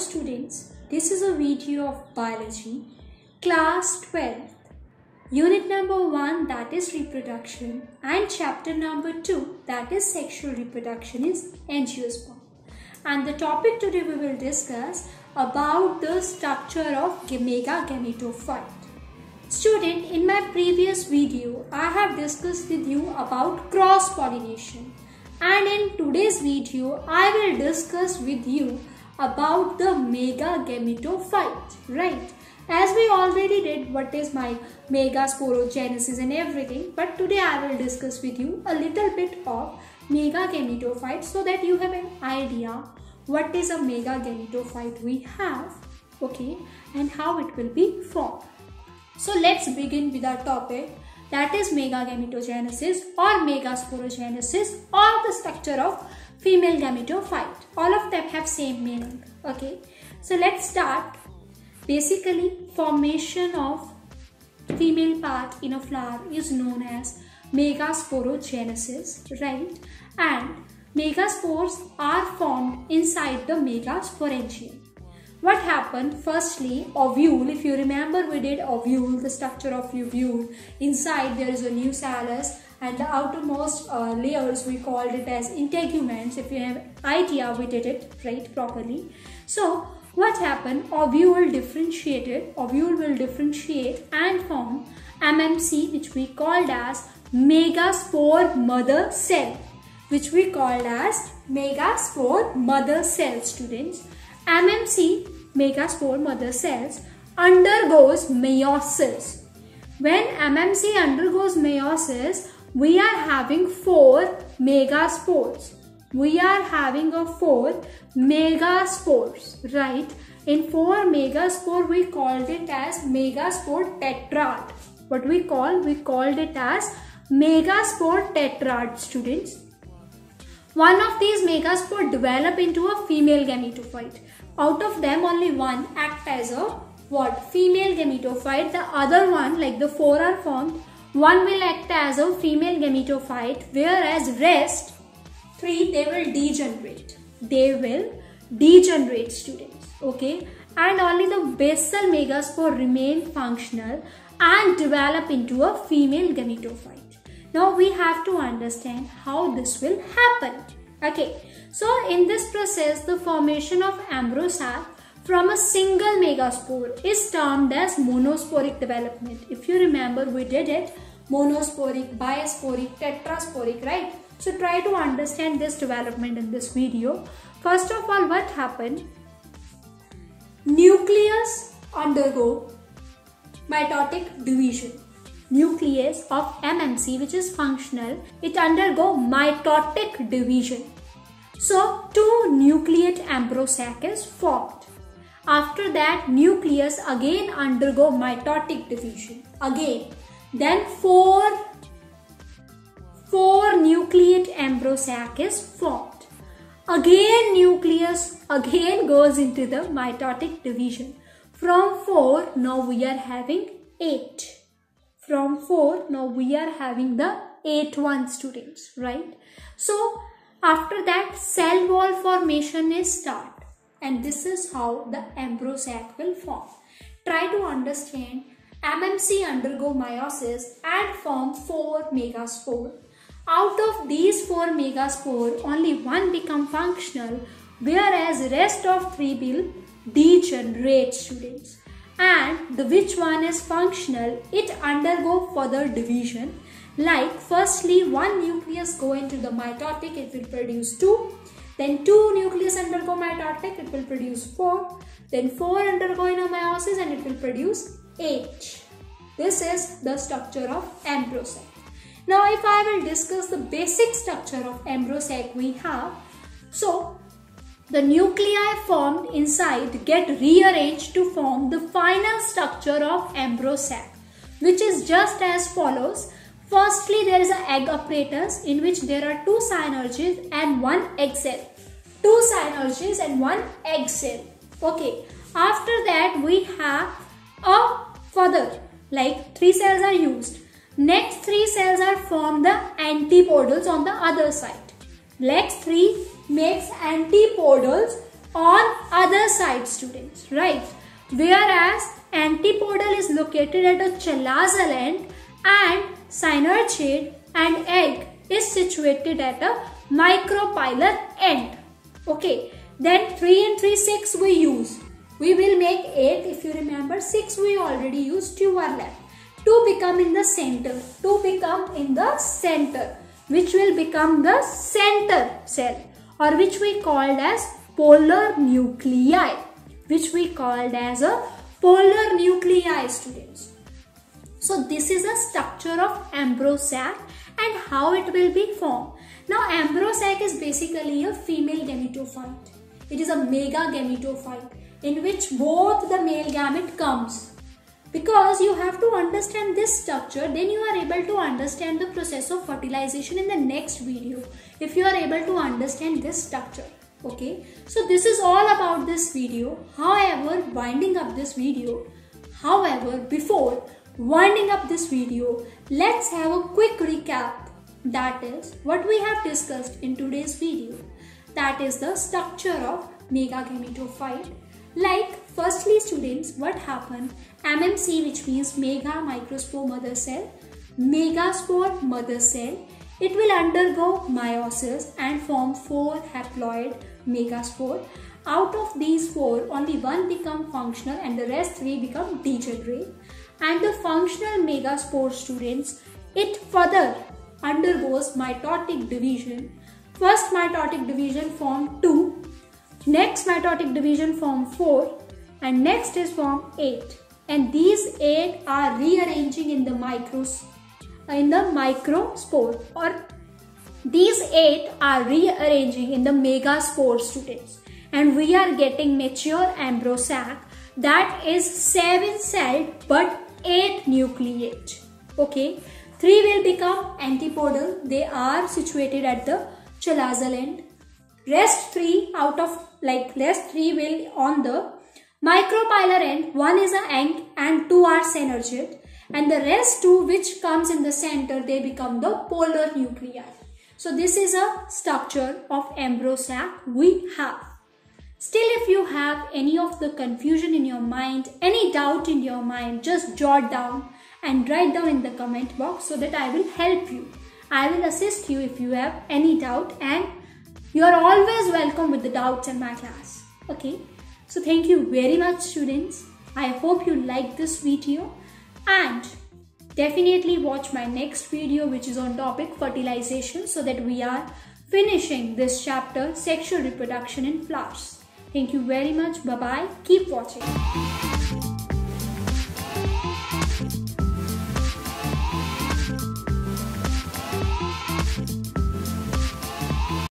students, this is a video of biology, class 12, unit number 1 that is reproduction and chapter number 2 that is sexual reproduction is angiosperm. And the topic today we will discuss about the structure of mega gametophyte. Student, in my previous video, I have discussed with you about cross pollination and in today's video, I will discuss with you about the mega gametophyte, right? As we already did what is my megasporogenesis and everything, but today I will discuss with you a little bit of mega gametophyte so that you have an idea what is a mega gametophyte we have, okay, and how it will be formed. So let's begin with our topic that is megagametogenesis or megasporogenesis or the structure of female gametophyte. All of them have same meaning. Okay. So let's start. Basically, formation of female part in a flower is known as megasporogenesis, right? And megaspores are formed inside the megasporangium. What happened? Firstly, ovule. If you remember, we did ovule, the structure of ovule. Inside there is a new nucellus and the outermost uh, layers we called it as integuments if you have idea we did it right properly. So what happened? Ovule differentiated ovule will differentiate and form mmc which we called as megaspore mother cell which we called as megaspore mother cell students. Mmc megaspore mother cells undergoes meiosis. When mmc undergoes meiosis we are having four megaspores. We are having a four megaspores, right? In four megaspore, we called it as megaspore tetrad. What we call? We called it as megaspore tetrad, students. One of these mega megaspore develop into a female gametophyte. Out of them, only one act as a what? Female gametophyte. The other one, like the four are formed, one will act as a female gametophyte whereas rest three they will degenerate. They will degenerate students okay? And only the basal megaspore remain functional and develop into a female gametophyte. Now we have to understand how this will happen okay? So in this process the formation of embryo sac from a single megaspore is termed as monosporic development. If you remember, we did it monosporic, bisporic, tetrasporic, right? So try to understand this development in this video. First of all, what happened? Nucleus undergo mitotic division. Nucleus of MMC which is functional, it undergo mitotic division. So two nucleate embryo sac is formed. After that, nucleus again undergo mitotic division. Again, then four, four nucleate embryo sac is formed. Again, nucleus again goes into the mitotic division. From 4, now we are having 8. From 4, now we are having the 8 one students, right? So, after that, cell wall formation is start and this is how the embryo sac will form. Try to understand MMC undergo meiosis and form 4 megaspore. Out of these 4 megaspore, only one become functional whereas rest of 3 will degenerate students. And the which one is functional, it undergo further division. Like firstly one nucleus go into the mitotic, it will produce 2 then 2 nucleus undergo mitotic, it will produce 4. Then 4 undergo meiosis and it will produce 8. This is the structure of embryo sac. Now if I will discuss the basic structure of embryo sac we have. So the nuclei formed inside get rearranged to form the final structure of embryo sac which is just as follows. Firstly, there is an egg apparatus in which there are two synergids and one egg cell two synergids and one egg cell. Okay. After that, we have a further like three cells are used. Next three cells are formed the antipodals on the other side. Next three makes antipodals on other side students, right? Whereas antipodal is located at a chalazal end and synergid and egg is situated at a micropylar end. Okay, then 3 and 3, 6 we use. We will make 8 if you remember. 6 we already used, 2 are left. 2 become in the center. 2 become in the center which will become the center cell or which we called as polar nuclei which we called as a polar nuclei students. So this is a structure of embryo sac and how it will be formed. Now embryo sac is basically a female gametophyte. It is a mega gametophyte in which both the male gamete comes. Because you have to understand this structure then you are able to understand the process of fertilization in the next video if you are able to understand this structure okay so this is all about this video however winding up this video however before winding up this video let's have a quick recap. That is what we have discussed in today's video. That is the structure of megagametophyte like firstly students what happened? Mmc which means mega microspore mother cell megaspore mother cell. It will undergo meiosis and form four haploid megaspore. Out of these four, only one become functional and the rest three become degenerate. And the functional megaspore students, it further undergoes mitotic division. First mitotic division form 2, next mitotic division form 4 and next is form 8. And these 8 are rearranging in the micros in the microspore or these 8 are rearranging in the megaspore students and we are getting mature embryo sac that is 7 celled but 8 nucleate. Okay, 3 will become antipodal. They are situated at the chalazal end. Rest 3 out of like rest 3 will on the micropylar end. 1 is a egg and 2 are synergid and the rest two which comes in the center they become the polar nuclei. So this is a structure of embryo sac we have. Still if you have any of the confusion in your mind, any doubt in your mind, just jot down and write down in the comment box so that I will help you. I will assist you if you have any doubt and you are always welcome with the doubts in my class. Okay. So thank you very much students. I hope you like this video and definitely watch my next video which is on topic fertilization so that we are finishing this chapter sexual reproduction in flowers. Thank you very much. Bye bye. Keep watching.